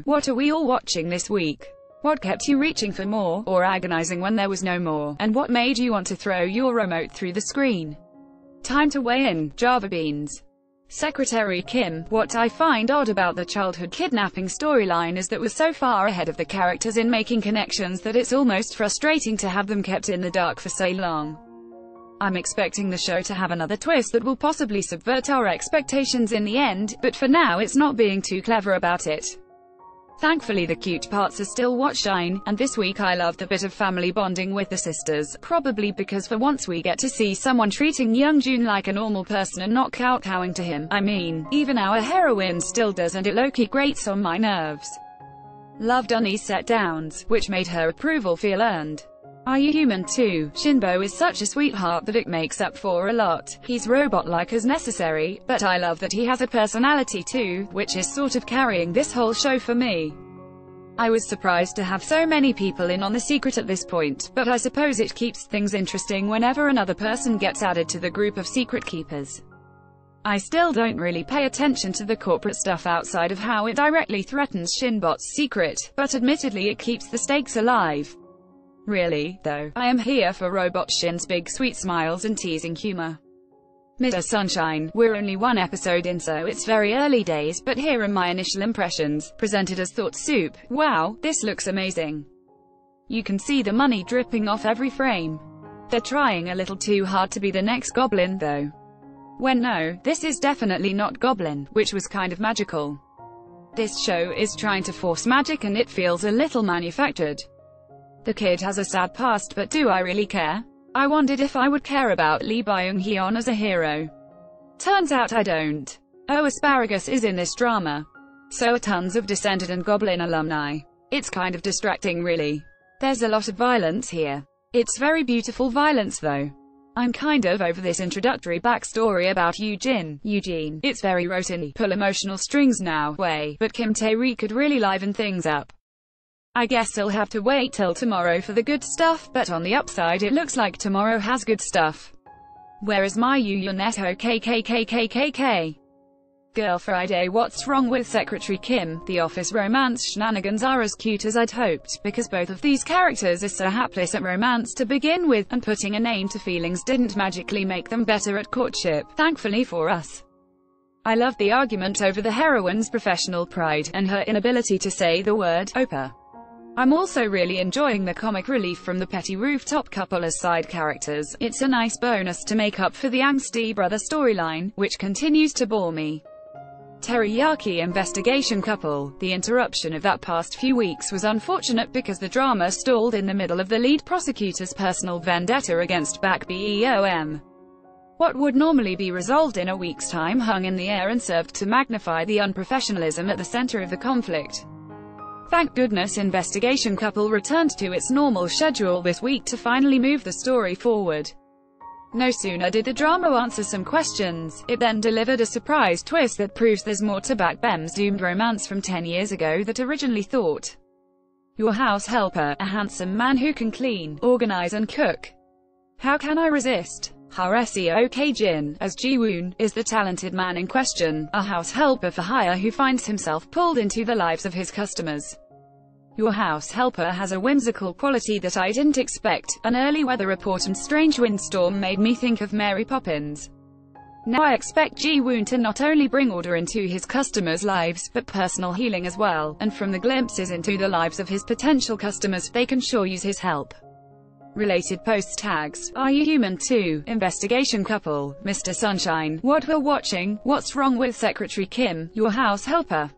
what are we all watching this week? What kept you reaching for more, or agonizing when there was no more, and what made you want to throw your remote through the screen? Time to weigh in, Java Beans. Secretary Kim, what I find odd about the childhood kidnapping storyline is that we're so far ahead of the characters in making connections that it's almost frustrating to have them kept in the dark for so long. I'm expecting the show to have another twist that will possibly subvert our expectations in the end, but for now it's not being too clever about it. Thankfully the cute parts are still what shine, and this week I loved the bit of family bonding with the sisters, probably because for once we get to see someone treating Young-joon like a normal person and not kowtowing to him, I mean, even our heroine still does and it low-key grates on my nerves. Loved Unnie's set downs, which made her approval feel earned. Are You Human too? Shinbot is such a sweetheart that it makes up for a lot. He's robot-like as necessary, but I love that he has a personality too, which is sort of carrying this whole show for me. I was surprised to have so many people in on the secret at this point, but I suppose it keeps things interesting whenever another person gets added to the group of secret keepers. I still don't really pay attention to the corporate stuff outside of how it directly threatens Shinbot's secret, but admittedly it keeps the stakes alive. Really, though, I am here for Robot Shin's big sweet smiles and teasing humor. Mr. Sunshine, we're only one episode in so it's very early days, but here are my initial impressions, presented as thought soup. Wow, this looks amazing. You can see the money dripping off every frame. They're trying a little too hard to be the next Goblin, though. When no, this is definitely not Goblin, which was kind of magical. This show is trying to force magic and it feels a little manufactured. The kid has a sad past but do I really care? I wondered if I would care about Lee Byung-hun as a hero. Turns out I don't. Oh Asparagus is in this drama. So are tons of Descended and Goblin alumni. It's kind of distracting really. There's a lot of violence here. It's very beautiful violence though. I'm kind of over this introductory backstory about Eugene. Eugene. It's very rotiny, pull emotional strings now, way, but Kim Tae-ri could really liven things up. I guess I'll have to wait till tomorrow for the good stuff, but on the upside it looks like tomorrow has good stuff. Where is my Yu Neto KKKKKK? Girl Friday What's wrong with Secretary Kim? The office romance shenanigans are as cute as I'd hoped, because both of these characters are so hapless at romance to begin with, and putting a name to feelings didn't magically make them better at courtship, thankfully for us. I love the argument over the heroine's professional pride, and her inability to say the word, Oppa. I'm also really enjoying the comic relief from the petty rooftop couple as side characters. It's a nice bonus to make up for the angsty brother storyline, which continues to bore me. Teriyaki investigation couple. The interruption of that past few weeks was unfortunate because the drama stalled in the middle of the lead prosecutor's personal vendetta against Baek BEOM. What would normally be resolved in a week's time hung in the air and served to magnify the unprofessionalism at the center of the conflict. Thank goodness Investigation Couple returned to its normal schedule this week to finally move the story forward. No sooner did the drama answer some questions, it then delivered a surprise twist that proves there's more to Baek Beom's doomed romance from 10 years ago that originally thought. Your house helper, a handsome man who can clean, organize and cook. How can I resist? Ha Seok-jin, as Ji-woon, is the talented man in question, a house helper for hire who finds himself pulled into the lives of his customers. Your house helper has a whimsical quality that I didn't expect. An early weather report and strange windstorm made me think of Mary Poppins. Now I expect Ji-woon to not only bring order into his customers' lives, but personal healing as well, and from the glimpses into the lives of his potential customers, they can sure use his help. Related post tags, Are You Human too? Investigation Couple, Mr. Sunshine, What We're Watching, What's Wrong with Secretary Kim, Your House Helper.